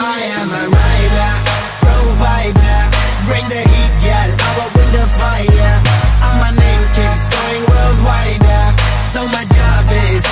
I am a rider, provider. Bring the heat, girl, I will bring the fire. And my name keeps going worldwide. So my job is